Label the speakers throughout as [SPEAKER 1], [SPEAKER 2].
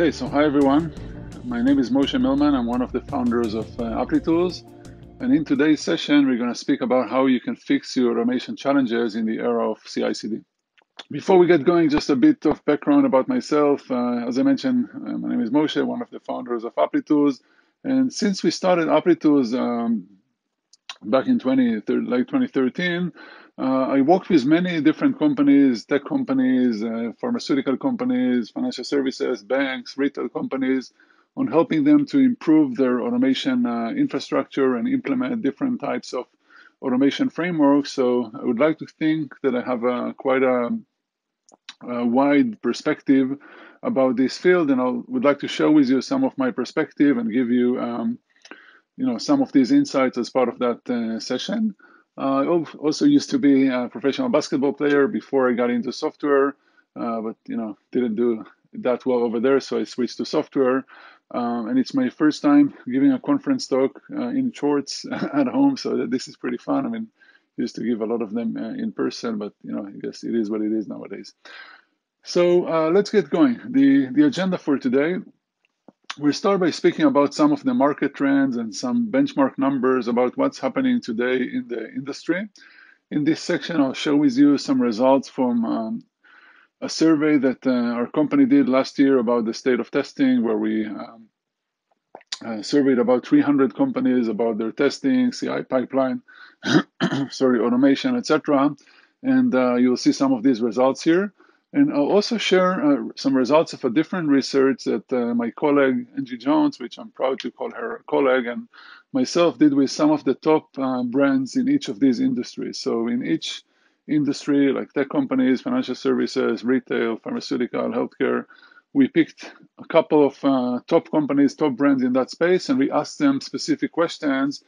[SPEAKER 1] Okay, so hi everyone. My name is Moshe Milman. I'm one of the founders of uh, Applitools. And in today's session, we're going to speak about how you can fix your automation challenges in the era of CI CD. Before we get going, just a bit of background about myself. Uh, as I mentioned, uh, my name is Moshe, one of the founders of Applitools. And since we started Applitools um, back in 20, late 2013, uh, I worked with many different companies, tech companies, uh, pharmaceutical companies, financial services, banks, retail companies, on helping them to improve their automation uh, infrastructure and implement different types of automation frameworks. So I would like to think that I have a, quite a, a wide perspective about this field, and I would like to share with you some of my perspective and give you, um, you know, some of these insights as part of that uh, session. Uh, I also used to be a professional basketball player before I got into software, uh, but you know, didn't do that well over there, so I switched to software. Um, and it's my first time giving a conference talk uh, in shorts at home, so this is pretty fun. I mean, used to give a lot of them uh, in person, but you know, I guess it is what it is nowadays. So uh, let's get going. The the agenda for today. We'll start by speaking about some of the market trends and some benchmark numbers about what's happening today in the industry. In this section, I'll share with you some results from um, a survey that uh, our company did last year about the state of testing, where we um, uh, surveyed about 300 companies about their testing, CI pipeline, sorry, automation, etc. And uh, you'll see some of these results here. And I'll also share uh, some results of a different research that uh, my colleague Angie Jones, which I'm proud to call her a colleague, and myself did with some of the top uh, brands in each of these industries. So in each industry, like tech companies, financial services, retail, pharmaceutical, healthcare. We picked a couple of uh, top companies, top brands in that space, and we asked them specific questions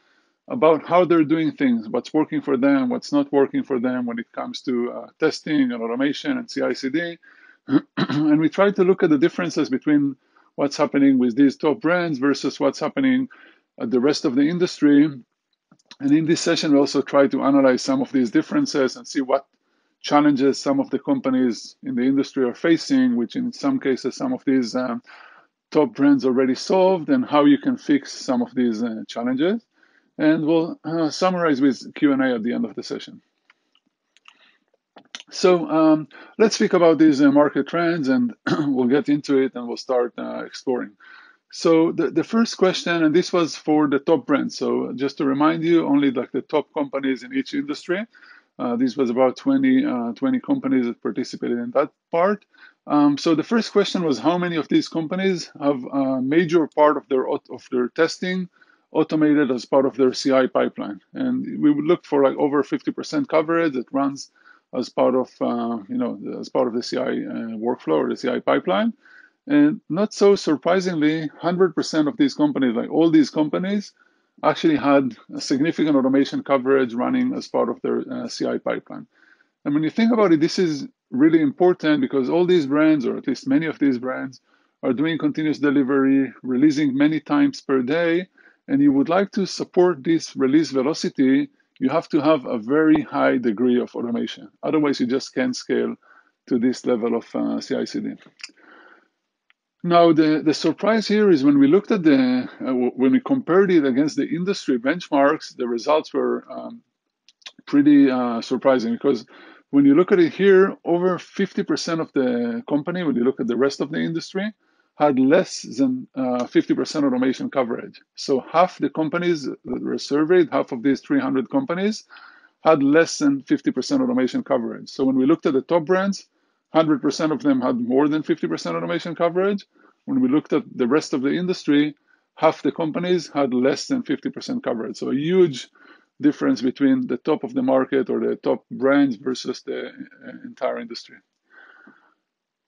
[SPEAKER 1] about how they're doing things, what's working for them, what's not working for them when it comes to uh, testing and automation and CI/CD. and we try to look at the differences between what's happening with these top brands versus what's happening at the rest of the industry and in this session, we also try to analyze some of these differences and see what challenges some of the companies in the industry are facing, which in some cases, some of these um, top brands already solved, and how you can fix some of these uh, challenges. And we'll uh, summarize with Q&A at the end of the session. So um, let's speak about these uh, market trends, and we'll get into it, and we'll start uh, exploring. So the, the first question, and this was for the top brands. So just to remind you, only like the top companies in each industry. Uh, this was about 20, uh, 20 companies that participated in that part. Um, so the first question was how many of these companies have a major part of their of their testing automated as part of their CI pipeline, and we would look for like over 50% coverage that runs as part of uh, you know as part of the CI uh, workflow or the CI pipeline. And not so surprisingly, 100% of these companies, like all these companies, actually had a significant automation coverage running as part of their uh, CI pipeline. And when you think about it, this is really important because all these brands, or at least many of these brands, are doing continuous delivery, releasing many times per day, and you would like to support this release velocity, you have to have a very high degree of automation. Otherwise, you just can't scale to this level of uh, CI CD. Now, the, the surprise here is when we looked at the, uh, when we compared it against the industry benchmarks, the results were um, pretty uh, surprising because when you look at it here, over 50% of the company, when you look at the rest of the industry, had less than uh, 50% automation coverage. So half the companies that were surveyed, half of these 300 companies, had less than 50% automation coverage. So when we looked at the top brands, 100% of them had more than 50% automation coverage. When we looked at the rest of the industry, half the companies had less than 50% coverage. So a huge difference between the top of the market or the top brands versus the uh, entire industry.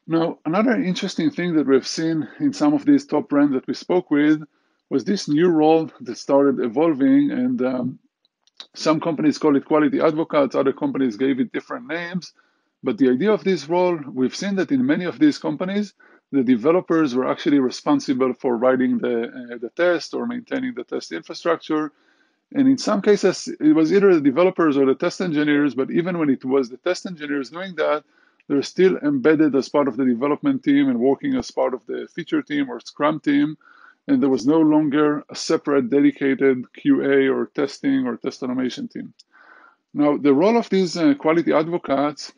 [SPEAKER 1] Now, another interesting thing that we've seen in some of these top brands that we spoke with was this new role that started evolving, and um, some companies call it quality advocates, other companies gave it different names. But the idea of this role, we've seen that in many of these companies, the developers were actually responsible for writing the, uh, the test or maintaining the test infrastructure. And in some cases, it was either the developers or the test engineers, but even when it was the test engineers doing that, they're still embedded as part of the development team and working as part of the feature team or Scrum team. And there was no longer a separate dedicated QA or testing or test automation team. Now, the role of these uh, quality advocates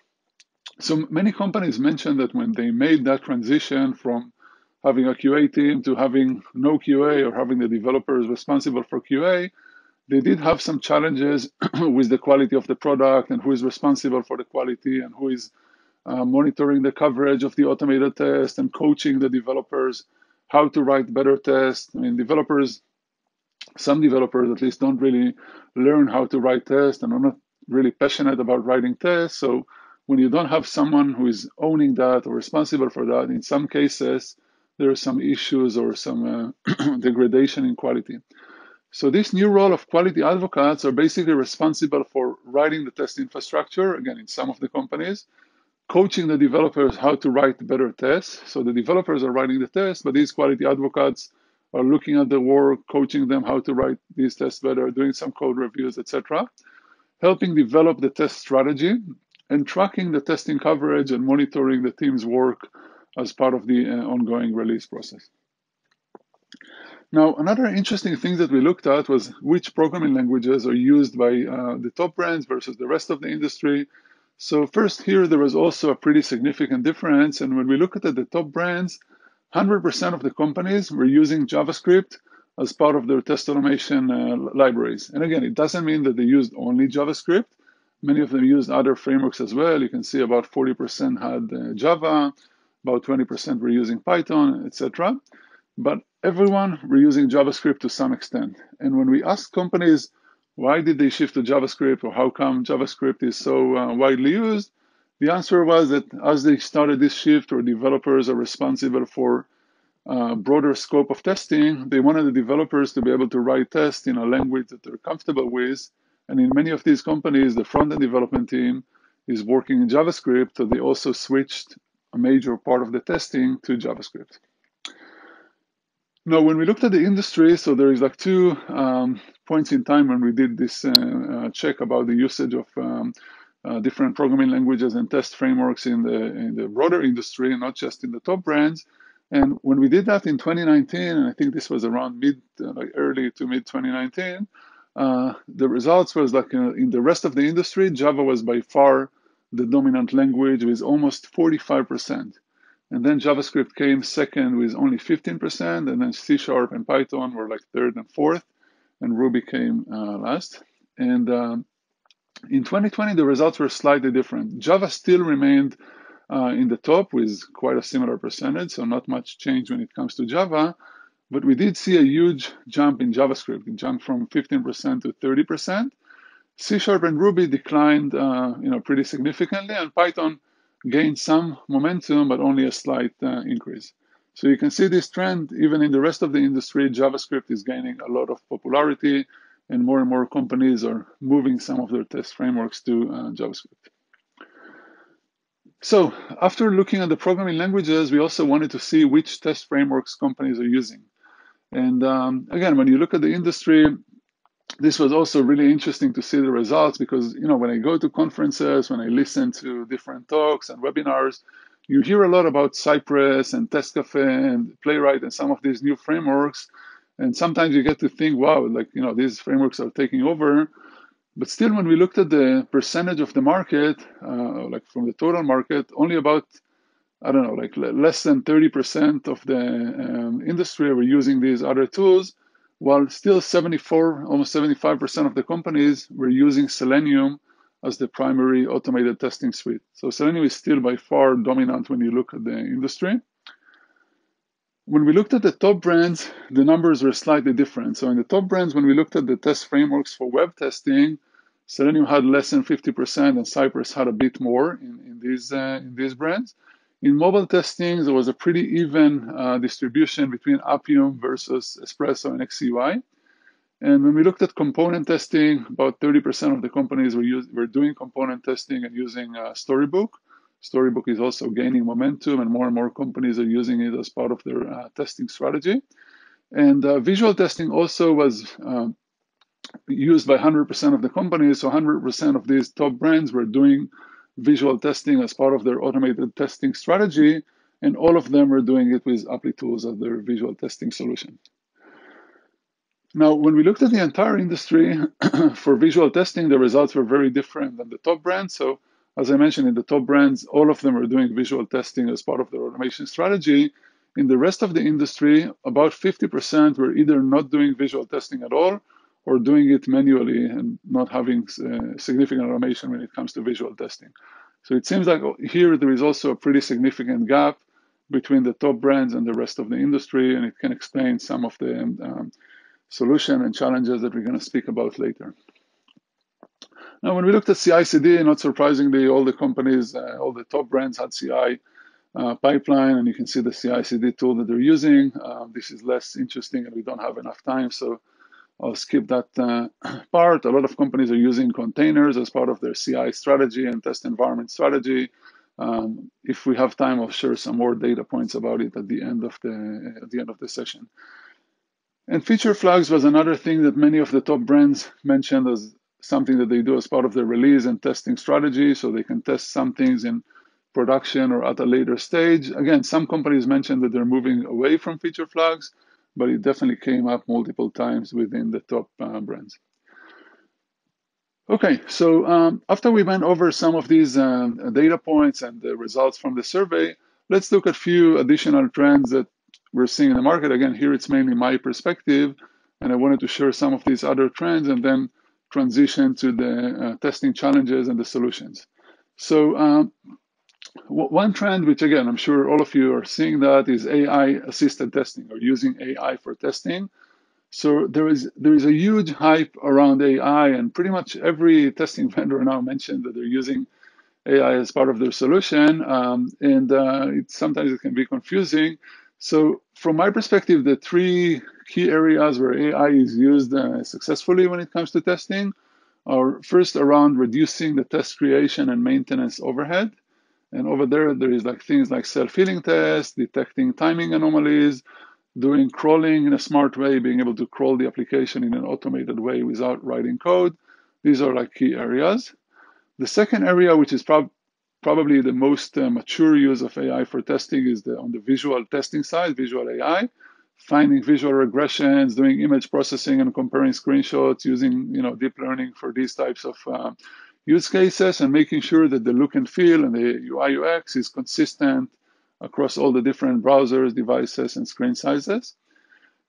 [SPEAKER 1] so many companies mentioned that when they made that transition from having a QA team to having no QA or having the developers responsible for QA, they did have some challenges with the quality of the product and who is responsible for the quality and who is uh, monitoring the coverage of the automated test and coaching the developers how to write better tests. I mean, developers, some developers at least don't really learn how to write tests and are not really passionate about writing tests. So when you don't have someone who is owning that or responsible for that, in some cases, there are some issues or some uh, degradation in quality. So this new role of quality advocates are basically responsible for writing the test infrastructure, again, in some of the companies, coaching the developers how to write better tests. So the developers are writing the tests, but these quality advocates are looking at the work, coaching them how to write these tests better, doing some code reviews, etc. Helping develop the test strategy and tracking the testing coverage and monitoring the team's work as part of the uh, ongoing release process. Now, another interesting thing that we looked at was which programming languages are used by uh, the top brands versus the rest of the industry. So first here, there was also a pretty significant difference. And when we look at the top brands, 100% of the companies were using JavaScript as part of their test automation uh, libraries. And again, it doesn't mean that they used only JavaScript. Many of them used other frameworks as well. You can see about 40% had uh, Java, about 20% were using Python, etc. But everyone were using JavaScript to some extent. And when we asked companies why did they shift to JavaScript or how come JavaScript is so uh, widely used, the answer was that as they started this shift or developers are responsible for a uh, broader scope of testing, they wanted the developers to be able to write tests in a language that they're comfortable with and in many of these companies, the front-end development team is working in JavaScript, so they also switched a major part of the testing to JavaScript. Now, when we looked at the industry, so there is like two um, points in time when we did this uh, uh, check about the usage of um, uh, different programming languages and test frameworks in the in the broader industry, not just in the top brands. And when we did that in 2019, and I think this was around mid, uh, like early to mid 2019, uh, the results was like uh, in the rest of the industry, Java was by far the dominant language with almost 45%. And then JavaScript came second with only 15%, and then C Sharp and Python were like third and fourth, and Ruby came uh, last. And um, in 2020, the results were slightly different. Java still remained uh, in the top with quite a similar percentage, so not much change when it comes to Java. But we did see a huge jump in JavaScript. It jumped from 15% to 30%. C Sharp and Ruby declined, uh, you know, pretty significantly, and Python gained some momentum, but only a slight uh, increase. So you can see this trend even in the rest of the industry. JavaScript is gaining a lot of popularity, and more and more companies are moving some of their test frameworks to uh, JavaScript. So after looking at the programming languages, we also wanted to see which test frameworks companies are using. And um, again, when you look at the industry, this was also really interesting to see the results because you know when I go to conferences, when I listen to different talks and webinars, you hear a lot about Cypress and Testcafe and Playwright and some of these new frameworks. And sometimes you get to think, wow, like you know these frameworks are taking over. But still, when we looked at the percentage of the market, uh, like from the total market, only about I don't know, like less than 30% of the um, industry were using these other tools, while still 74, almost 75% of the companies were using Selenium as the primary automated testing suite. So Selenium is still by far dominant when you look at the industry. When we looked at the top brands, the numbers were slightly different. So in the top brands, when we looked at the test frameworks for web testing, Selenium had less than 50% and Cypress had a bit more in, in, these, uh, in these brands. In mobile testing, there was a pretty even uh, distribution between Appium versus Espresso and XUI. And when we looked at component testing, about 30% of the companies were, use, were doing component testing and using uh, Storybook. Storybook is also gaining momentum, and more and more companies are using it as part of their uh, testing strategy. And uh, visual testing also was uh, used by 100% of the companies. So 100% of these top brands were doing visual testing as part of their automated testing strategy, and all of them are doing it with Applitools as their visual testing solution. Now, when we looked at the entire industry for visual testing, the results were very different than the top brands. So, as I mentioned, in the top brands, all of them are doing visual testing as part of their automation strategy. In the rest of the industry, about 50% were either not doing visual testing at all or doing it manually and not having uh, significant automation when it comes to visual testing. So it seems like here there is also a pretty significant gap between the top brands and the rest of the industry, and it can explain some of the um, solution and challenges that we're going to speak about later. Now, when we looked at CI/CD, not surprisingly, all the companies, uh, all the top brands had CI uh, pipeline, and you can see the CI/CD tool that they're using. Uh, this is less interesting, and we don't have enough time, so I'll skip that uh, part. A lot of companies are using containers as part of their CI strategy and test environment strategy. Um, if we have time, I'll share some more data points about it at the end of the at the end of the session. And feature flags was another thing that many of the top brands mentioned as something that they do as part of their release and testing strategy, so they can test some things in production or at a later stage. Again, some companies mentioned that they're moving away from feature flags but it definitely came up multiple times within the top uh, brands. Okay, so um, after we went over some of these uh, data points and the results from the survey, let's look at a few additional trends that we're seeing in the market. Again, here it's mainly my perspective, and I wanted to share some of these other trends and then transition to the uh, testing challenges and the solutions. So um, one trend, which again, I'm sure all of you are seeing that, is AI assisted testing or using AI for testing. So there is there is a huge hype around AI, and pretty much every testing vendor now mentioned that they're using AI as part of their solution, um, and uh, it, sometimes it can be confusing. So from my perspective, the three key areas where AI is used uh, successfully when it comes to testing are first around reducing the test creation and maintenance overhead. And over there, there is like things like self-healing tests, detecting timing anomalies, doing crawling in a smart way, being able to crawl the application in an automated way without writing code. These are like key areas. The second area, which is prob probably the most uh, mature use of AI for testing, is the, on the visual testing side, visual AI, finding visual regressions, doing image processing and comparing screenshots, using you know deep learning for these types of uh, use cases and making sure that the look and feel and the UI UX is consistent across all the different browsers, devices, and screen sizes.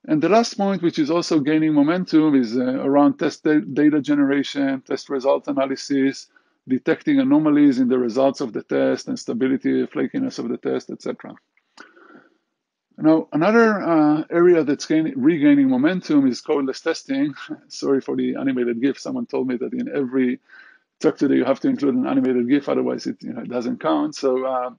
[SPEAKER 1] And the last point, which is also gaining momentum, is uh, around test data generation, test result analysis, detecting anomalies in the results of the test and stability, flakiness of the test, etc. Now, another uh, area that's gaining, regaining momentum is codeless testing. Sorry for the animated GIF. Someone told me that in every that you have to include an animated GIF, otherwise it, you know, it doesn't count. So uh,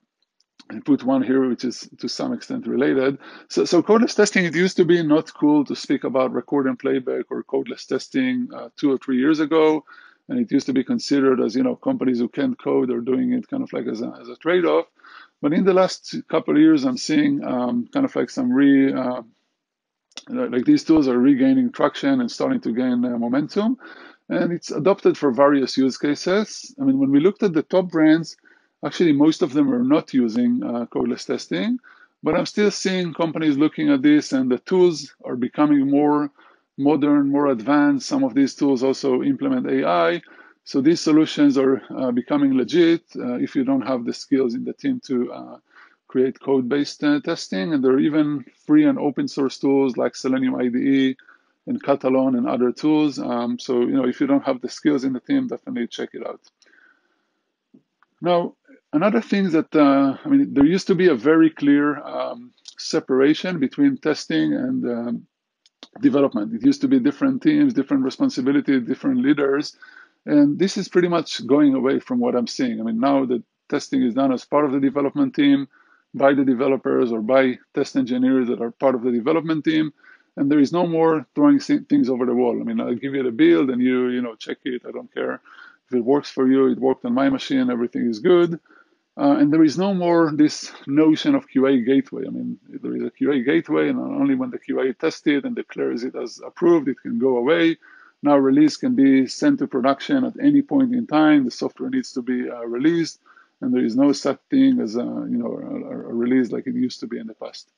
[SPEAKER 1] I put one here, which is to some extent related. So, so codeless testing, it used to be not cool to speak about record and playback or codeless testing uh, two or three years ago. And it used to be considered as, you know, companies who can't code are doing it kind of like as a, as a trade-off. But in the last couple of years, I'm seeing um, kind of like some re, uh, like these tools are regaining traction and starting to gain uh, momentum and it's adopted for various use cases. I mean, when we looked at the top brands, actually most of them are not using uh, codeless testing, but I'm still seeing companies looking at this and the tools are becoming more modern, more advanced. Some of these tools also implement AI. So these solutions are uh, becoming legit uh, if you don't have the skills in the team to uh, create code-based uh, testing. And there are even free and open source tools like Selenium IDE in Katalon and other tools. Um, so, you know, if you don't have the skills in the team, definitely check it out. Now, another thing that, uh, I mean, there used to be a very clear um, separation between testing and um, development. It used to be different teams, different responsibilities, different leaders. And this is pretty much going away from what I'm seeing. I mean, now the testing is done as part of the development team by the developers or by test engineers that are part of the development team and there is no more throwing things over the wall. I mean, I'll give you the build and you, you know, check it. I don't care if it works for you. It worked on my machine. Everything is good. Uh, and there is no more this notion of QA gateway. I mean, there is a QA gateway, and only when the QA tests it and declares it as approved, it can go away. Now release can be sent to production at any point in time. The software needs to be uh, released, and there is no such thing as a, you know a, a, release like it used to be in the past.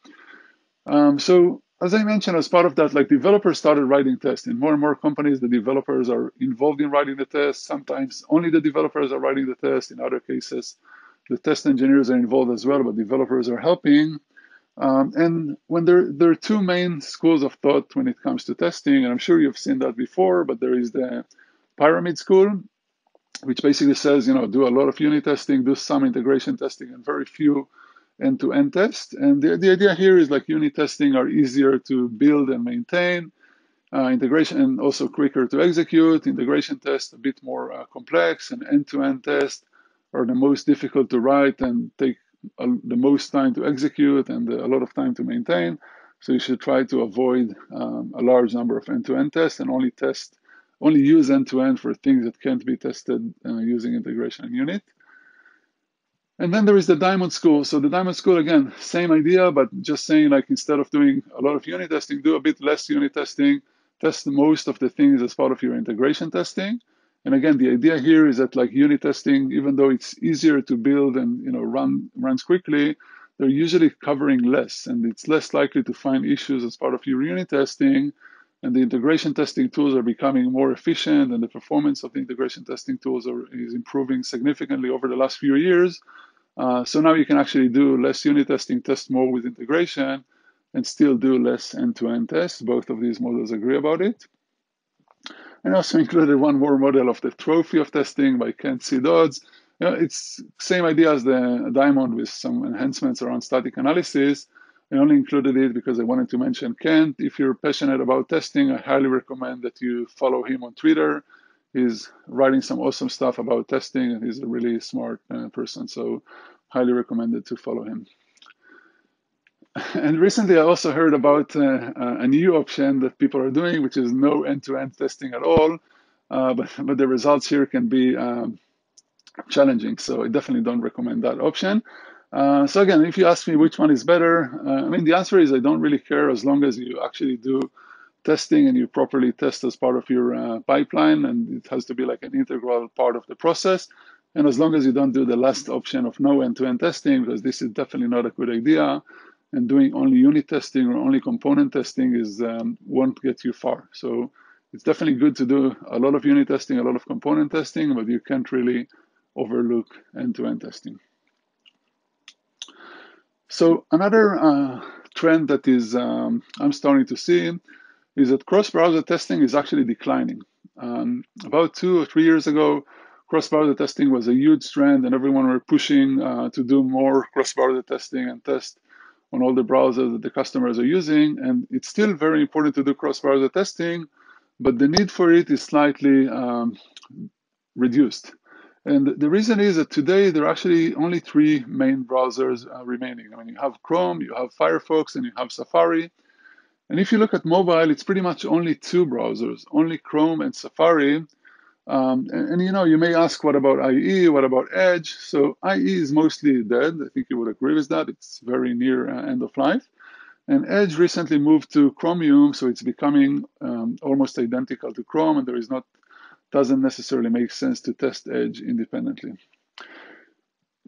[SPEAKER 1] Um, so as I mentioned, as part of that, like developers started writing tests. In more and more companies, the developers are involved in writing the tests. Sometimes only the developers are writing the test. In other cases, the test engineers are involved as well, but developers are helping. Um, and when there, there are two main schools of thought when it comes to testing, and I'm sure you've seen that before, but there is the pyramid school, which basically says, you know, do a lot of unit testing, do some integration testing, and very few end-to-end tests. And the, the idea here is like unit testing are easier to build and maintain, uh, integration and also quicker to execute. Integration tests a bit more uh, complex, and end-to-end tests are the most difficult to write and take the most time to execute and a lot of time to maintain. So you should try to avoid um, a large number of end-to-end tests and only test, only use end-to-end for things that can't be tested uh, using integration and unit. And then there is the Diamond School. So the Diamond School, again, same idea, but just saying like instead of doing a lot of unit testing, do a bit less unit testing, test most of the things as part of your integration testing. And again, the idea here is that like unit testing, even though it's easier to build and you know run runs quickly, they're usually covering less, and it's less likely to find issues as part of your unit testing. And the integration testing tools are becoming more efficient, and the performance of the integration testing tools are, is improving significantly over the last few years. Uh, so now you can actually do less unit testing, test more with integration, and still do less end-to-end tests. Both of these models agree about it. And also included one more model of the trophy of testing by Kent C. Dodds. You know, it's same idea as the diamond with some enhancements around static analysis. I only included it because I wanted to mention Kent. If you're passionate about testing, I highly recommend that you follow him on Twitter. He's writing some awesome stuff about testing, and he's a really smart uh, person. So, highly recommended to follow him. And recently, I also heard about uh, a new option that people are doing, which is no end-to-end testing at all. Uh, but but the results here can be um, challenging. So I definitely don't recommend that option. Uh, so again, if you ask me which one is better, uh, I mean the answer is I don't really care as long as you actually do testing and you properly test as part of your uh, pipeline, and it has to be like an integral part of the process. And as long as you don't do the last option of no end-to-end testing, because this is definitely not a good idea, and doing only unit testing or only component testing is um, won't get you far. So it's definitely good to do a lot of unit testing, a lot of component testing, but you can't really overlook end-to-end testing. So another uh, trend that is um, I'm starting to see is that cross-browser testing is actually declining. Um, about two or three years ago, cross-browser testing was a huge trend, and everyone were pushing uh, to do more cross-browser testing and test on all the browsers that the customers are using. And it's still very important to do cross-browser testing, but the need for it is slightly um, reduced. And the reason is that today there are actually only three main browsers uh, remaining. I mean, you have Chrome, you have Firefox, and you have Safari. And if you look at mobile, it's pretty much only two browsers, only Chrome and Safari. Um, and, and, you know, you may ask, what about IE? What about Edge? So IE is mostly dead. I think you would agree with that. It's very near uh, end of life. And Edge recently moved to Chromium, so it's becoming um, almost identical to Chrome, and there is not doesn't necessarily make sense to test Edge independently.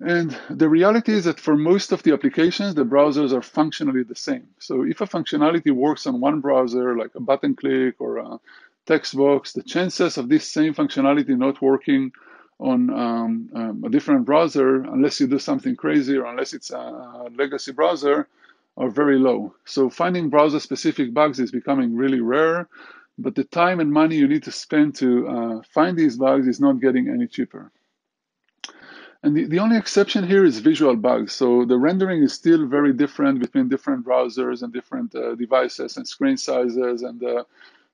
[SPEAKER 1] And the reality is that for most of the applications, the browsers are functionally the same. So if a functionality works on one browser, like a button click or a text box, the chances of this same functionality not working on um, um, a different browser, unless you do something crazy or unless it's a legacy browser, are very low. So finding browser-specific bugs is becoming really rare, but the time and money you need to spend to uh, find these bugs is not getting any cheaper. And the, the only exception here is visual bugs. So the rendering is still very different between different browsers and different uh, devices and screen sizes and uh,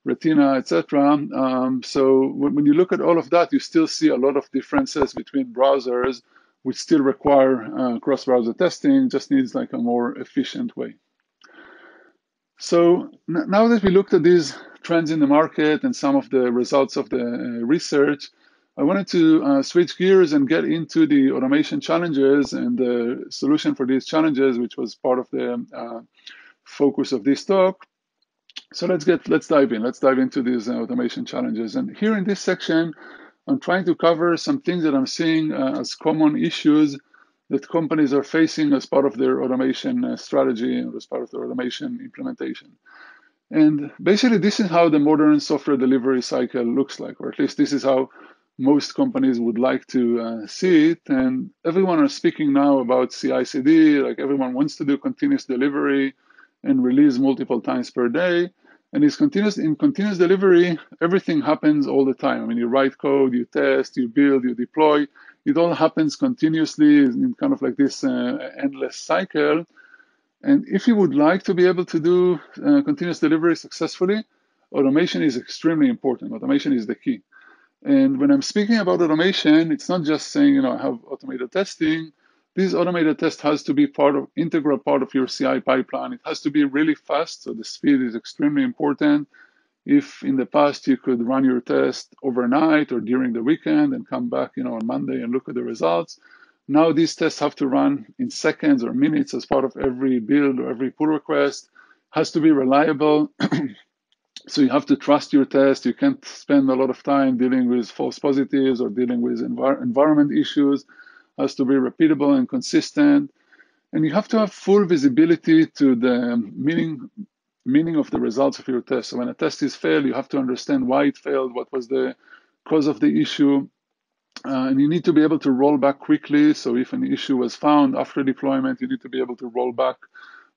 [SPEAKER 1] retina, etc. Um, so when, when, you look at all of that, you still see a lot of differences between browsers, which still require uh, cross-browser testing, just needs like a more efficient way. So now that we looked at these trends in the market and some of the results of the uh, research, I wanted to uh, switch gears and get into the automation challenges and the solution for these challenges, which was part of the uh, focus of this talk. So let's get let's dive in. Let's dive into these uh, automation challenges. And here in this section, I'm trying to cover some things that I'm seeing uh, as common issues that companies are facing as part of their automation uh, strategy and as part of their automation implementation. And basically, this is how the modern software delivery cycle looks like, or at least this is how most companies would like to uh, see it. And everyone is speaking now about CI/CD, like everyone wants to do continuous delivery and release multiple times per day. And it's continuous in continuous delivery, everything happens all the time. I mean, you write code, you test, you build, you deploy. It all happens continuously in kind of like this uh, endless cycle. And if you would like to be able to do uh, continuous delivery successfully, automation is extremely important. Automation is the key. And when I'm speaking about automation, it's not just saying, you know, I have automated testing. This automated test has to be part of integral part of your CI pipeline. It has to be really fast, so the speed is extremely important. If in the past you could run your test overnight or during the weekend and come back, you know, on Monday and look at the results, now these tests have to run in seconds or minutes as part of every build or every pull request. Has to be reliable. so you have to trust your test. You can't spend a lot of time dealing with false positives or dealing with envir- environment issues. Has to be repeatable and consistent. And you have to have full visibility to the meaning meaning of the results of your test. So when a test is failed, you have to understand why it failed, what was the cause of the issue, uh, and you need to be able to roll back quickly. So if an issue was found after deployment, you need to be able to roll back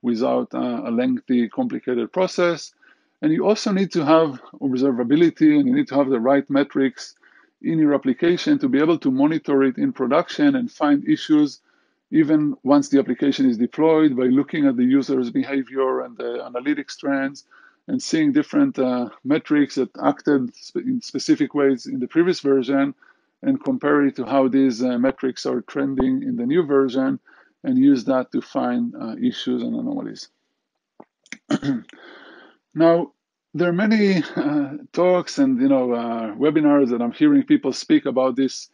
[SPEAKER 1] without uh, a lengthy, complicated process. And you also need to have observability and you need to have the right metrics in your application to be able to monitor it in production and find issues even once the application is deployed by looking at the user's behavior and the analytics trends and seeing different uh, metrics that acted in specific ways in the previous version and compare it to how these uh, metrics are trending in the new version and use that to find uh, issues and anomalies. now, there are many uh, talks and you know uh, webinars that I'm hearing people speak about this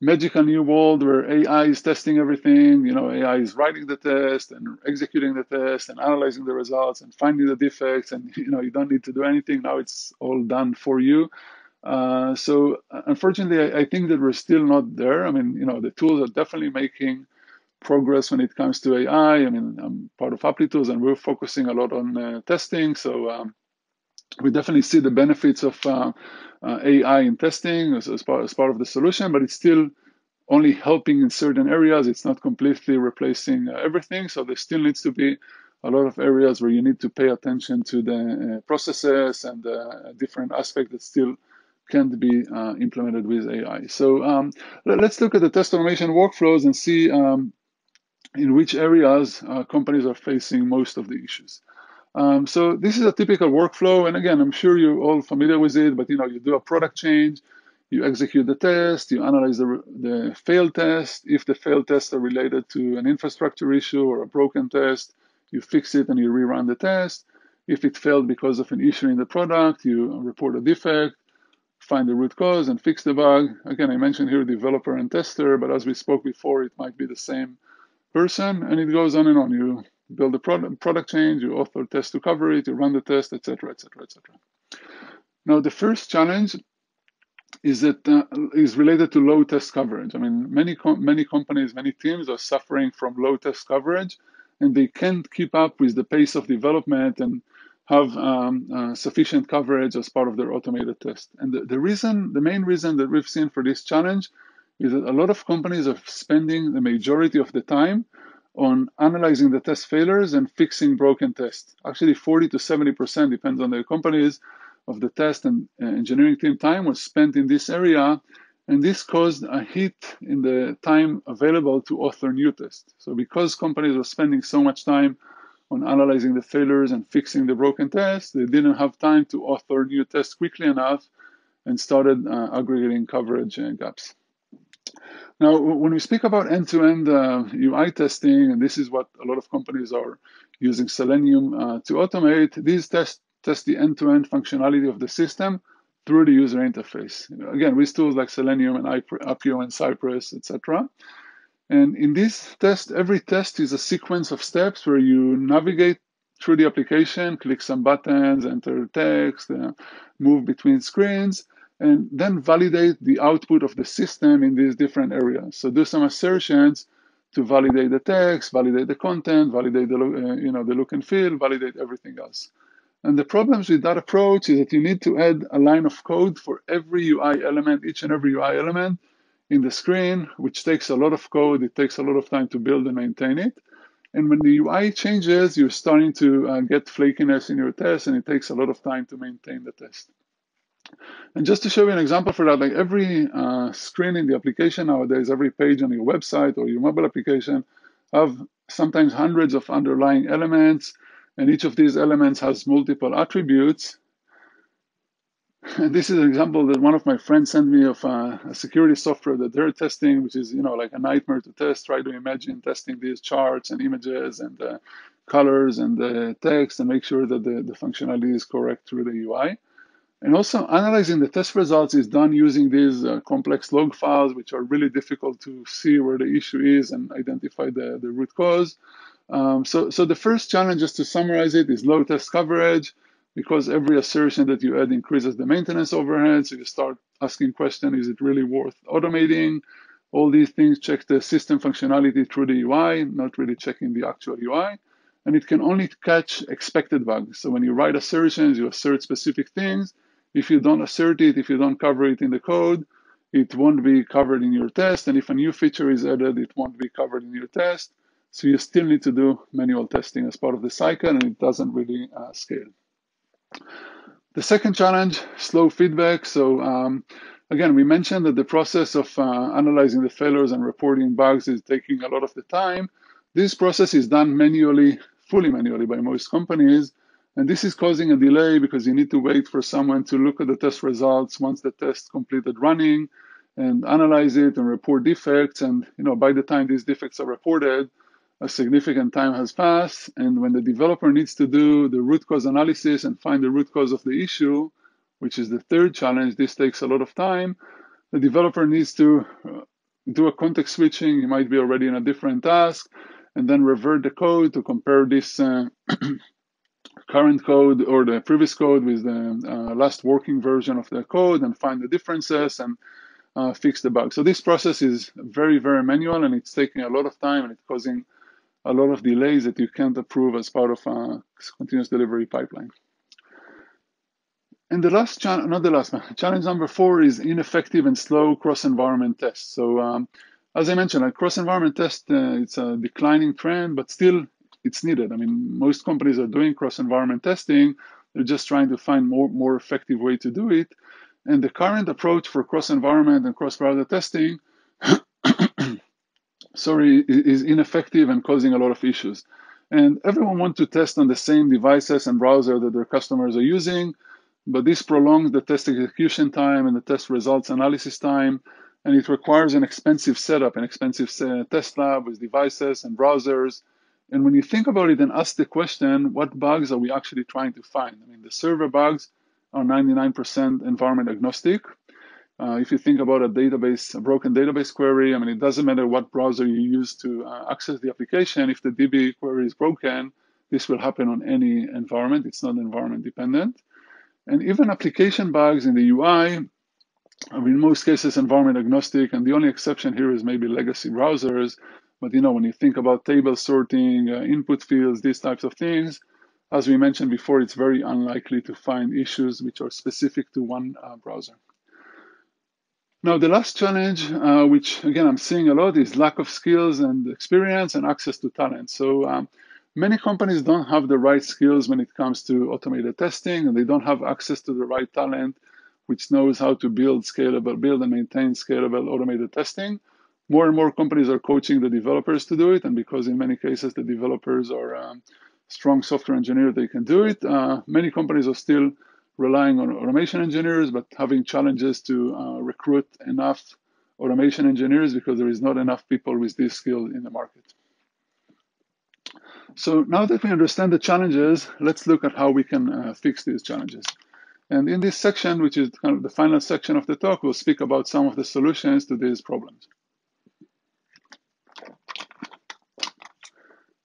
[SPEAKER 1] magical new world where AI is testing everything. You know, AI is writing the test and executing the test and analyzing the results and finding the defects, and you know you don't need to do anything. Now it's all done for you. Uh, so unfortunately, I, I, think that we're still not there. I mean, you know, the tools are definitely making progress when it comes to AI. I mean, I'm part of Applitools and we're focusing a lot on uh, testing. So um, we definitely see the benefits of uh, uh AI in testing as, as, part, as part of the solution, but it's still only helping in certain areas. It's not completely replacing uh, everything. So there still needs to be a lot of areas where you need to pay attention to the processes and the different aspects that still can be uh, implemented with AI. So um, let's look at the test automation workflows and see um, in which areas uh, companies are facing most of the issues. Um, so this is a typical workflow, and again, I'm sure you're all familiar with it. But you know, you do a product change, you execute the test, you analyze the, the failed test. If the failed tests are related to an infrastructure issue or a broken test, you fix it and you rerun the test. If it failed because of an issue in the product, you report a defect find the root cause and fix the bug. Again, I mentioned here developer and tester, but as we spoke before, it might be the same person, and it goes on and on. You build a product, product change, you author test to cover it, you run the test, etc., etc., etc. Now, the first challenge is that uh, is related to low test coverage. I mean, many com- many companies, many teams are suffering from low test coverage, and they can't keep up with the pace of development and have um, uh, sufficient coverage as part of their automated test. And the, the reason, the main reason that we've seen for this challenge is that a lot of companies are spending the majority of the time on analyzing the test failures and fixing broken tests. Actually, 40 to 70% depends on the companies of the test and uh, engineering team time was spent in this area. And this caused a hit in the time available to author new tests. So because companies are spending so much time on analyzing the failures and fixing the broken tests. They didn't have time to author new tests quickly enough and started uh, aggregating coverage uh, gaps. Now, when we speak about end-to-end uh, UI testing, and this is what a lot of companies are using Selenium uh, to automate, these tests test the end-to-end functionality of the system through the user interface. Again, with tools like Selenium and Appium and Cypress, etc. And in this test, every test is a sequence of steps where you navigate through the application, click some buttons, enter text, uh, move between screens, and then validate the output of the system in these different areas. So do some assertions to validate the text, validate the content, validate the, uh, you know, the look and feel, validate everything else. And the problems with that approach is that you need to add a line of code for every UI element, each and every UI element in the screen, which takes a lot of code. It takes a lot of time to build and maintain it. And when the UI changes, you're starting to uh, get flakiness in your test, and it takes a lot of time to maintain the test. And just to show you an example for that, like every uh, screen in the application nowadays, every page on your website or your mobile application have sometimes hundreds of underlying elements, and each of these elements has multiple attributes. This is an example that one of my friends sent me of uh, a security software that they're testing, which is you know like a nightmare to test. Try to imagine testing these charts and images and uh, colors and the text and make sure that the, the functionality is correct through the UI. And also analyzing the test results is done using these uh, complex log files, which are really difficult to see where the issue is and identify the, the root cause. Um, so, so the first challenge, just to summarize it, is low test coverage because every assertion that you add increases the maintenance overhead. So you start asking question, is it really worth automating? All these things check the system functionality through the UI, not really checking the actual UI. And it can only catch expected bugs. So when you write assertions, you assert specific things. If you don't assert it, if you don't cover it in the code, it won't be covered in your test. And if a new feature is added, it won't be covered in your test. So you still need to do manual testing as part of the cycle, and it doesn't really uh, scale. The second challenge, slow feedback. So um, again, we mentioned that the process of uh, analyzing the failures and reporting bugs is taking a lot of the time. This process is done manually, fully manually by most companies. And this is causing a delay because you need to wait for someone to look at the test results once the test completed running and analyze it and report defects. And you know, by the time these defects are reported, a significant time has passed. And when the developer needs to do the root cause analysis and find the root cause of the issue, which is the third challenge, this takes a lot of time. The developer needs to uh, do a context switching. He might be already in a different task and then revert the code to compare this uh, current code or the previous code with the uh, last working version of the code and find the differences and uh, fix the bug. So this process is very, very manual and it's taking a lot of time and it's causing a lot of delays that you can't approve as part of a continuous delivery pipeline. And the last challenge, not the last one, challenge number four is ineffective and slow cross-environment tests. So um, as I mentioned, a cross-environment test, uh, it's a declining trend, but still it's needed. I mean, most companies are doing cross-environment testing. They're just trying to find more, more effective way to do it. And the current approach for cross-environment and cross-browser testing sorry, is ineffective and causing a lot of issues. And everyone wants to test on the same devices and browser that their customers are using, but this prolongs the test execution time and the test results analysis time, and it requires an expensive setup, an expensive uh, test lab with devices and browsers. And when you think about it and ask the question, what bugs are we actually trying to find? I mean, the server bugs are 99% environment agnostic, uh, if you think about a database, a broken database query, I mean, it doesn't matter what browser you use to uh, access the application. If the DB query is broken, this will happen on any environment. It's not environment dependent. And even application bugs in the UI, I mean, in most cases, environment agnostic. And the only exception here is maybe legacy browsers. But you know, when you think about table sorting, uh, input fields, these types of things, as we mentioned before, it's very unlikely to find issues which are specific to one uh, browser. Now, the last challenge, uh, which again I'm seeing a lot, is lack of skills and experience and access to talent. So um, many companies don't have the right skills when it comes to automated testing, and they don't have access to the right talent, which knows how to build scalable, build and maintain scalable automated testing. More and more companies are coaching the developers to do it, and because in many cases the developers are um, strong software engineers, they can do it. Uh, many companies are still relying on automation engineers, but having challenges to uh, recruit enough automation engineers because there is not enough people with this skill in the market. So now that we understand the challenges, let's look at how we can uh, fix these challenges. And in this section, which is kind of the final section of the talk, we'll speak about some of the solutions to these problems.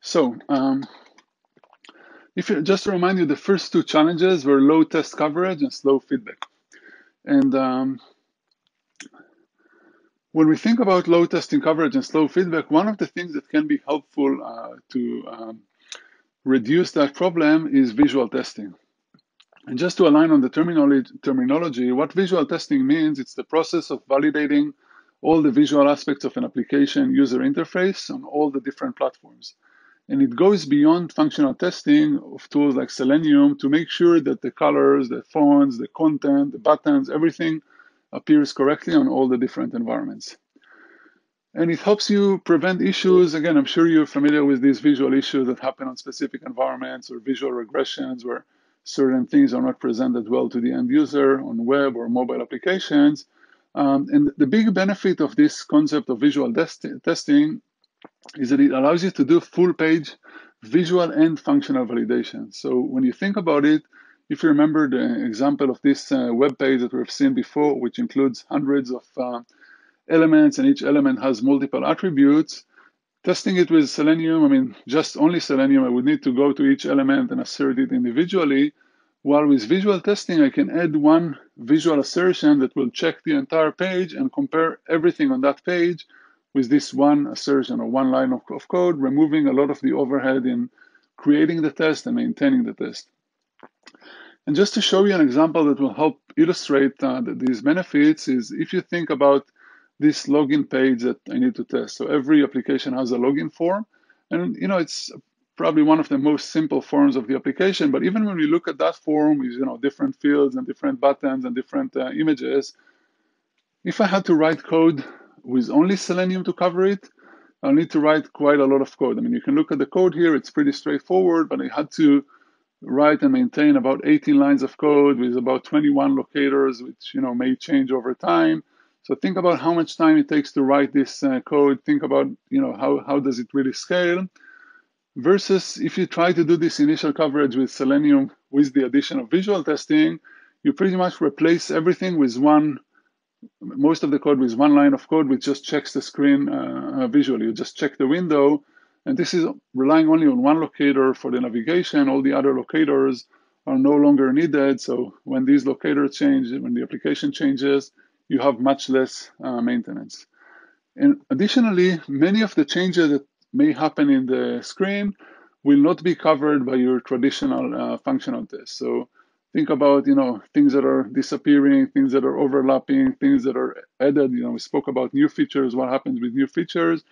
[SPEAKER 1] So um, if you, just to remind you, the first two challenges were low test coverage and slow feedback. And um, when we think about low testing coverage and slow feedback, one of the things that can be helpful uh, to um, reduce that problem is visual testing. And just to align on the terminology, terminology, what visual testing means, it's the process of validating all the visual aspects of an application user interface on all the different platforms. And it goes beyond functional testing of tools like Selenium to make sure that the colors, the fonts, the content, the buttons, everything appears correctly on all the different environments. And it helps you prevent issues. Again, I'm sure you're familiar with these visual issues that happen on specific environments or visual regressions where certain things are not presented well to the end user on web or mobile applications. Um, and the big benefit of this concept of visual testing is that it allows you to do full page visual and functional validation. So when you think about it, if you remember the example of this uh, web page that we've seen before, which includes hundreds of uh, elements and each element has multiple attributes, testing it with Selenium, I mean, just only Selenium, I would need to go to each element and assert it individually. While with visual testing, I can add one visual assertion that will check the entire page and compare everything on that page with this one assertion or one line of, of code, removing a lot of the overhead in creating the test and maintaining the test. And just to show you an example that will help illustrate uh, these benefits is if you think about this login page that I need to test. So every application has a login form. And you know, it's probably one of the most simple forms of the application. But even when we look at that form with you know different fields and different buttons and different uh, images, if I had to write code with only Selenium to cover it, I'll need to write quite a lot of code. I mean, you can look at the code here; it's pretty straightforward. But I had to write and maintain about 18 lines of code with about 21 locators, which you know may change over time. So think about how much time it takes to write this uh, code. Think about you know how how does it really scale versus if you try to do this initial coverage with Selenium with the addition of visual testing, you pretty much replace everything with one, most of the code with one line of code which just checks the screen uh, uh, visually. You just check the window, and this is relying only on one locator for the navigation. All the other locators are no longer needed. So when these locators change, when the application changes, you have much less uh, maintenance. And additionally, many of the changes that may happen in the screen will not be covered by your traditional uh, functional test. So think about you know things that are disappearing, things that are overlapping, things that are added. You know, we spoke about new features. What happens with new features?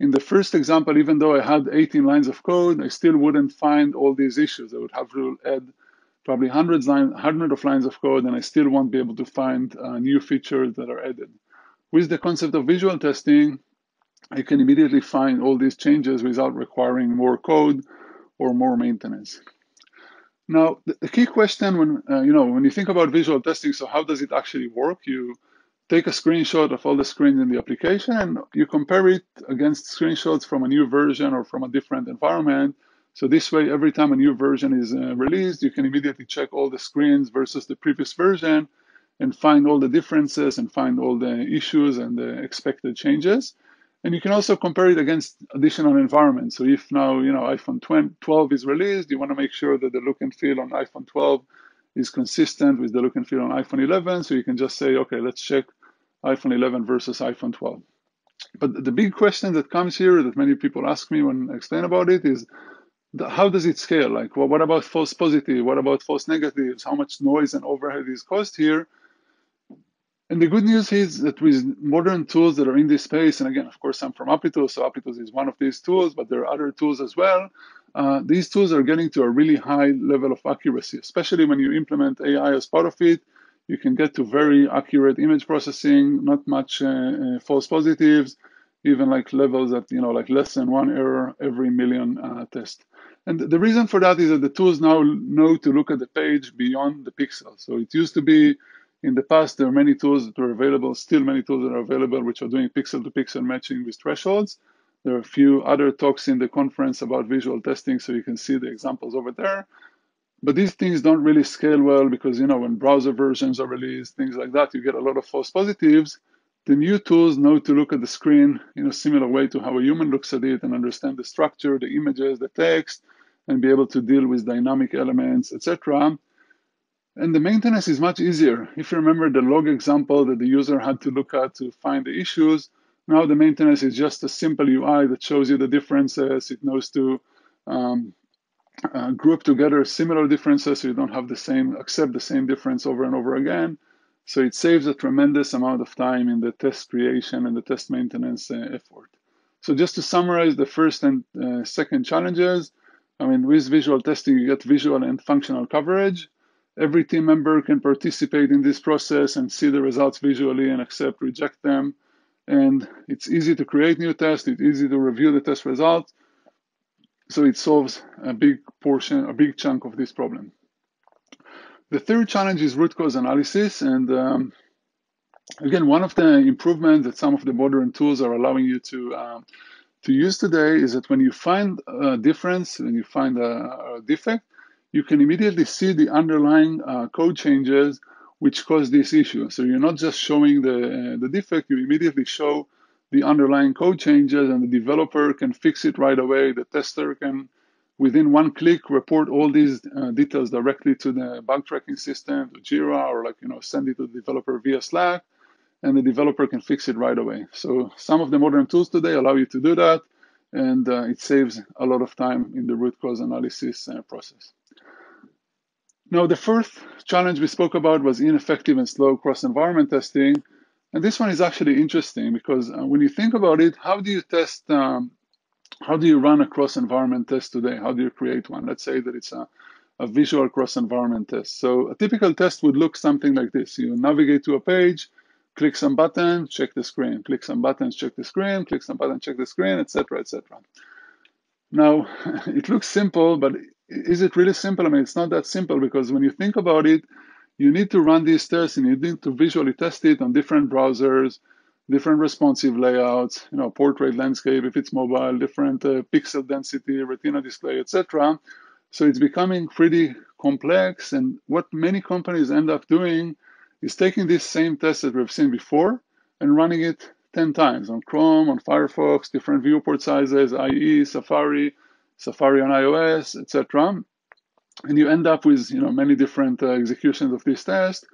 [SPEAKER 1] In the first example, even though I had 18 lines of code, I still wouldn't find all these issues. I would have to add probably hundreds line, hundred of lines of code, and I still won't be able to find uh, new features that are added. With the concept of visual testing, I can immediately find all these changes without requiring more code or more maintenance. Now, the key question when uh, you know when you think about visual testing, so how does it actually work? You take a screenshot of all the screens in the application and you compare it against screenshots from a new version or from a different environment. So this way, every time a new version is uh, released, you can immediately check all the screens versus the previous version and find all the differences and find all the issues and the expected changes. And you can also compare it against additional environments. So if now, you know, iPhone 12 is released, you want to make sure that the look and feel on iPhone 12 is consistent with the look and feel on iPhone 11. So you can just say, okay, let's check iPhone 11 versus iPhone 12. But the big question that comes here that many people ask me when I explain about it is, how does it scale? Like, well, what about false positive? What about false negatives? How much noise and overhead is caused here? And the good news is that with modern tools that are in this space, and again, of course, I'm from Applitools, so Applitools is one of these tools, but there are other tools as well. Uh, these tools are getting to a really high level of accuracy, especially when you implement AI as part of it. You can get to very accurate image processing, not much uh, uh, false positives, even like levels that, you know, like less than one error every million uh, tests. And the reason for that is that the tools now know to look at the page beyond the pixel. So it used to be in the past, there are many tools that were available, still many tools that are available, which are doing pixel to pixel matching with thresholds. There are a few other talks in the conference about visual testing, so you can see the examples over there. But these things don't really scale well because, you know, when browser versions are released, things like that, you get a lot of false positives. The new tools know to look at the screen in a similar way to how a human looks at it and understand the structure, the images, the text, and be able to deal with dynamic elements, etc. And the maintenance is much easier. If you remember the log example that the user had to look at to find the issues, now the maintenance is just a simple UI that shows you the differences. It knows to um, uh, group together similar differences so you don't have the same, accept the same difference over and over again. So it saves a tremendous amount of time in the test creation and the test maintenance uh, effort. So just to summarize the first and uh, second challenges, I mean, with visual testing, you get visual and functional coverage. Every team member can participate in this process and see the results visually and accept, reject them. And it's easy to create new tests. It's easy to review the test results. So it solves a big portion, a big chunk of this problem. The third challenge is root cause analysis. And um, again, one of the improvements that some of the modern tools are allowing you to um, to use today is that when you find a difference, when you find a, a defect, you can immediately see the underlying uh, code changes which cause this issue. So you're not just showing the, uh, the defect, you immediately show the underlying code changes and the developer can fix it right away. The tester can, within one click, report all these uh, details directly to the bug tracking system, to Jira, or like, you know, send it to the developer via Slack and the developer can fix it right away. So some of the modern tools today allow you to do that, and uh, it saves a lot of time in the root cause analysis uh, process. Now, the first challenge we spoke about was ineffective and slow cross-environment testing. And this one is actually interesting because uh, when you think about it, how do you test, um, how do you run a cross-environment test today? How do you create one? Let's say that it's a, a visual cross-environment test. So a typical test would look something like this. You navigate to a page, click some button, check the screen, click some buttons, check the screen, click some button, check the screen, etc., etc. Now, it looks simple, but is it really simple? I mean, it's not that simple because when you think about it, you need to run these tests and you need to visually test it on different browsers, different responsive layouts, you know, portrait landscape if it's mobile, different uh, pixel density, retina display, etc. So it's becoming pretty complex. And what many companies end up doing is taking this same test that we've seen before and running it 10 times on Chrome, on Firefox, different viewport sizes, IE, Safari, Safari on iOS, etc. And you end up with you know many different uh, executions of this test.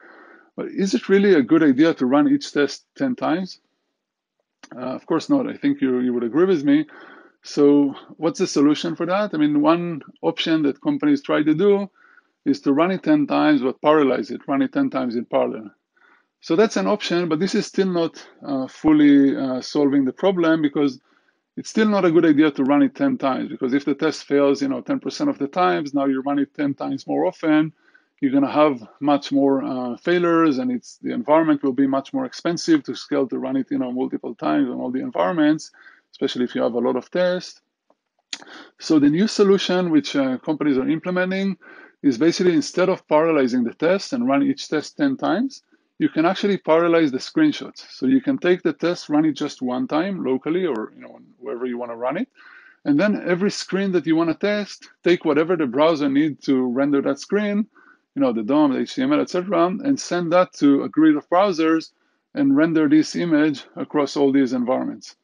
[SPEAKER 1] But is it really a good idea to run each test 10 times? Uh, of course not. I think you, you would agree with me. So what's the solution for that? I mean, one option that companies try to do is to run it 10 times, but parallelize it, run it 10 times in parallel. So that's an option, but this is still not uh, fully uh, solving the problem because it's still not a good idea to run it 10 times because if the test fails, you know, 10% of the times, now you run it 10 times more often, you're going to have much more uh, failures and it's the environment will be much more expensive to scale to run it, you know, multiple times on all the environments, especially if you have a lot of tests. So the new solution which uh, companies are implementing is basically instead of parallelizing the test and run each test 10 times, you can actually parallelize the screenshots. So you can take the test, run it just one time locally or you know wherever you want to run it. And then every screen that you want to test, take whatever the browser needs to render that screen, you know, the DOM, the HTML, etc., and send that to a grid of browsers and render this image across all these environments.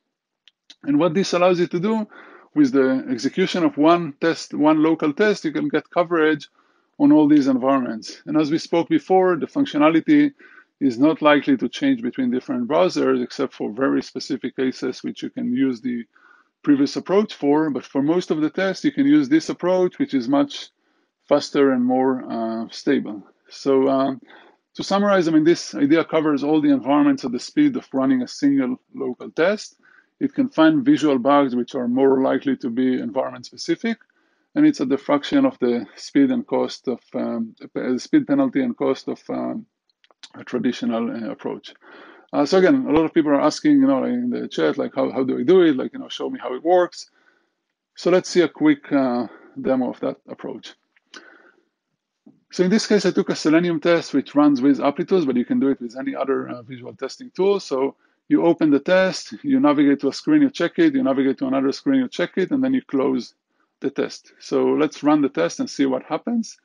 [SPEAKER 1] And what this allows you to do with the execution of one test, one local test, you can get coverage on all these environments. And as we spoke before, the functionality is not likely to change between different browsers except for very specific cases which you can use the previous approach for. But for most of the tests, you can use this approach, which is much faster and more uh, stable. So um, to summarize, I mean, this idea covers all the environments at the speed of running a single local test. It can find visual bugs which are more likely to be environment specific and it's at the fraction of the speed and cost of um, speed penalty and cost of um, a traditional uh, approach. Uh, so again, a lot of people are asking, you know, in the chat, like, how, how do I do it? Like, you know, show me how it works. So let's see a quick uh, demo of that approach. So in this case, I took a Selenium test, which runs with Applitools, but you can do it with any other uh, visual testing tool. So you open the test, you navigate to a screen, you check it, you navigate to another screen, you check it, and then you close the test. So let's run the test and see what happens.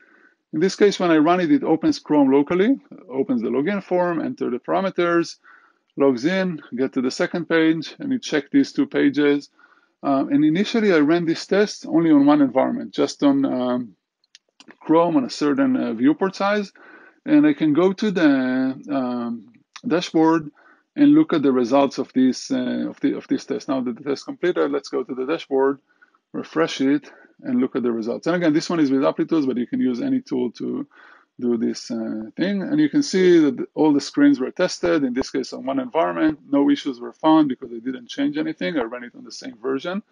[SPEAKER 1] In this case, when I run it, it opens Chrome locally, opens the login form, enter the parameters, logs in, get to the second page, and it checks these two pages. Uh, and initially, I ran this test only on one environment, just on um, Chrome on a certain uh, viewport size. And I can go to the um, dashboard and look at the results of this uh, of, the, of this test. Now that the test completed, let's go to the dashboard, refresh it, and look at the results. And again, this one is with Applitools, but you can use any tool to do this uh, thing. And you can see that all the screens were tested, in this case on one environment. No issues were found because I didn't change anything. I ran it on the same version.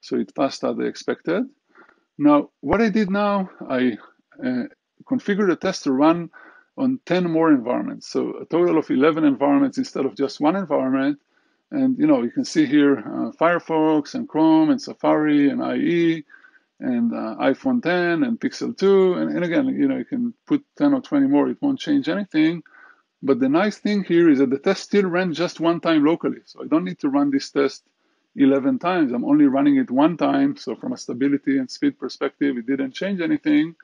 [SPEAKER 1] So it passed as I expected. Now, what I did now, I uh, configured the test to run on 10 more environments. So a total of 11 environments instead of just one environment. And you know, you can see here uh, Firefox and Chrome and Safari and IE and uh, iPhone 10 and Pixel 2. And, and again, you know, you can put 10 or 20 more, it won't change anything. But the nice thing here is that the test still ran just one time locally. So I don't need to run this test 11 times. I'm only running it one time. So from a stability and speed perspective, it didn't change anything.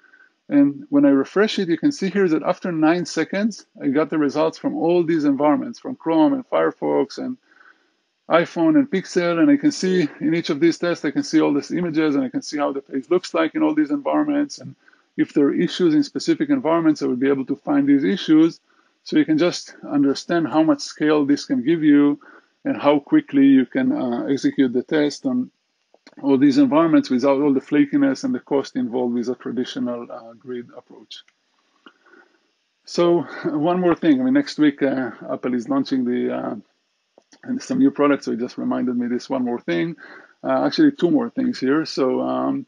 [SPEAKER 1] And when I refresh it, you can see here that after nine seconds, I got the results from all these environments, from Chrome and Firefox and iPhone and Pixel. And I can see in each of these tests, I can see all these images and I can see how the page looks like in all these environments. And if there are issues in specific environments, I will be able to find these issues. So you can just understand how much scale this can give you and how quickly you can uh, execute the test on all these environments without all the flakiness and the cost involved with a traditional uh, grid approach. So one more thing. I mean, next week uh, Apple is launching the uh, some new products. So it just reminded me this one more thing. Uh, actually, two more things here. So um,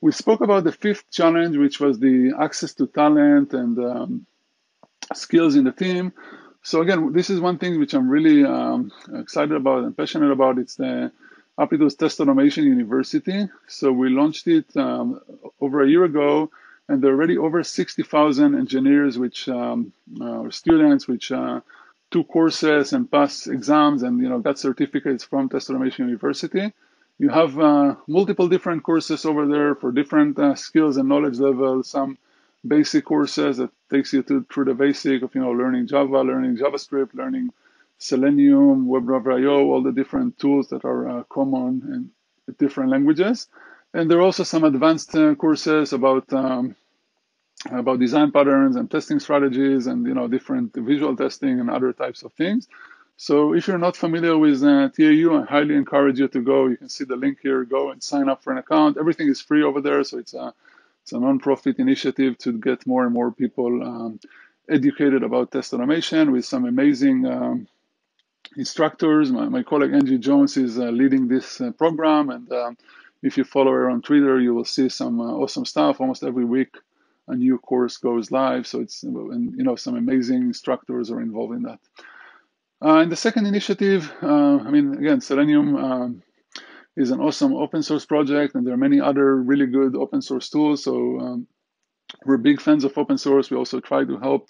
[SPEAKER 1] we spoke about the fifth challenge, which was the access to talent and um, skills in the team. So again, this is one thing which I'm really um, excited about and passionate about. It's the Applitools Test Automation University. So we launched it um, over a year ago, and there are already over 60,000 engineers, which um, uh, students, which uh, took courses and pass exams, and you know got certificates from Test Automation University. You have uh, multiple different courses over there for different uh, skills and knowledge levels. Some basic courses that takes you to, through the basic of you know learning Java, learning JavaScript, learning Selenium, WebDriver.io, all the different tools that are uh, common in different languages. And there are also some advanced uh, courses about um, about design patterns and testing strategies and you know different visual testing and other types of things. So if you're not familiar with uh, TAU, I highly encourage you to go. You can see the link here. Go and sign up for an account. Everything is free over there, so it's a it's a non-profit initiative to get more and more people um, educated about test automation with some amazing um, instructors. My, my, colleague Angie Jones is uh, leading this uh, program, and uh, if you follow her on Twitter, you will see some uh, awesome stuff. Almost every week, a new course goes live, so it's and you know some amazing instructors are involved in that. Uh, and the second initiative, uh, I mean, again, Selenium um, is an awesome open source project, and there are many other really good open source tools. So um, we're big fans of open source. We also try to help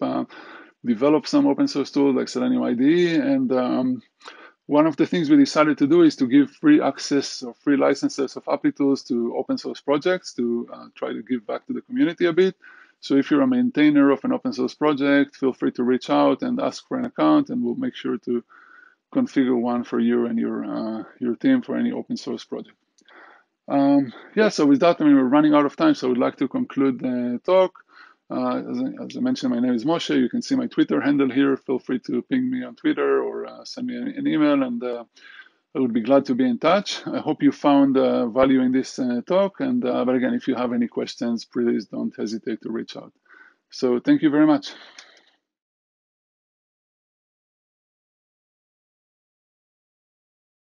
[SPEAKER 1] develop some open source tools like Selenium IDE. And um, one of the things we decided to do is to give free access or free licenses of Applitools to open source projects to uh, try to give back to the community a bit. So if you're a maintainer of an open source project, feel free to reach out and ask for an account, and we'll make sure to configure one for you and your uh, your team for any open source project. Um, yeah, so with that, I mean, we're running out of time, so I would like to conclude the talk. Uh, as, I, as, I, mentioned, my name is Moshe. You can see my Twitter handle here. Feel free to ping me on Twitter or uh, send me an, email, and uh, I would be glad to be in touch. I hope you found uh, value in this uh, talk. And uh, but again, if you have any questions, please don't hesitate to reach out. So thank you very much.